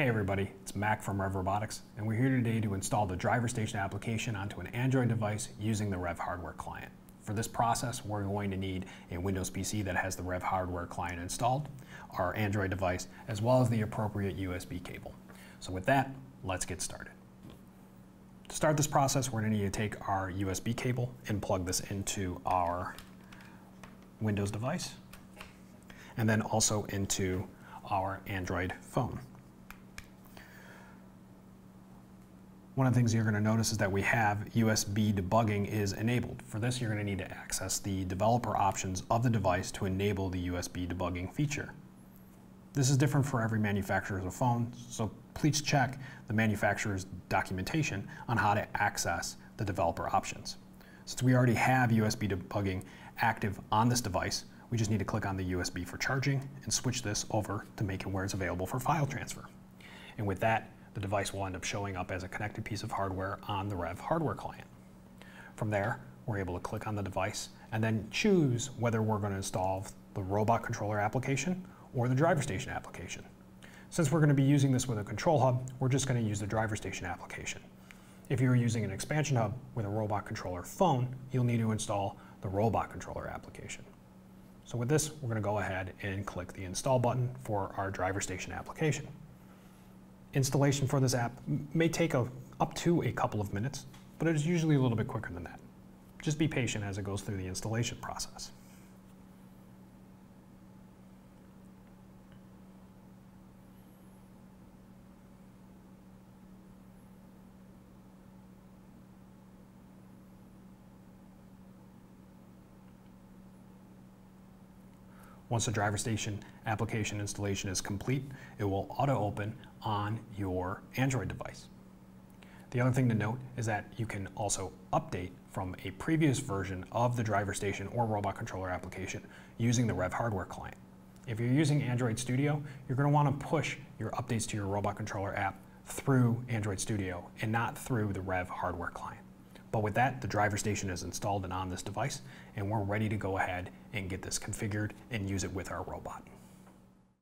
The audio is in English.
Hey everybody, it's Mack from Rev Robotics, and we're here today to install the driver station application onto an Android device using the Rev hardware client. For this process, we're going to need a Windows PC that has the Rev hardware client installed, our Android device, as well as the appropriate USB cable. So with that, let's get started. To start this process, we're going to need to take our USB cable and plug this into our Windows device, and then also into our Android phone. One of the things you're going to notice is that we have USB debugging is enabled. For this, you're going to need to access the developer options of the device to enable the USB debugging feature. This is different for every manufacturer of phone, so please check the manufacturer's documentation on how to access the developer options. Since we already have USB debugging active on this device, we just need to click on the USB for charging and switch this over to make it where it's available for file transfer. And with that, the device will end up showing up as a connected piece of hardware on the Rev hardware client. From there, we're able to click on the device and then choose whether we're going to install the robot controller application or the driver station application. Since we're going to be using this with a control hub, we're just going to use the driver station application. If you're using an expansion hub with a robot controller phone, you'll need to install the robot controller application. So with this, we're going to go ahead and click the install button for our driver station application installation for this app may take a, up to a couple of minutes, but it is usually a little bit quicker than that. Just be patient as it goes through the installation process. Once the driver station application installation is complete, it will auto open on your Android device. The other thing to note is that you can also update from a previous version of the driver station or robot controller application using the Rev hardware client. If you're using Android Studio, you're going to want to push your updates to your robot controller app through Android Studio and not through the Rev hardware client. But with that, the driver station is installed and on this device, and we're ready to go ahead and get this configured and use it with our robot.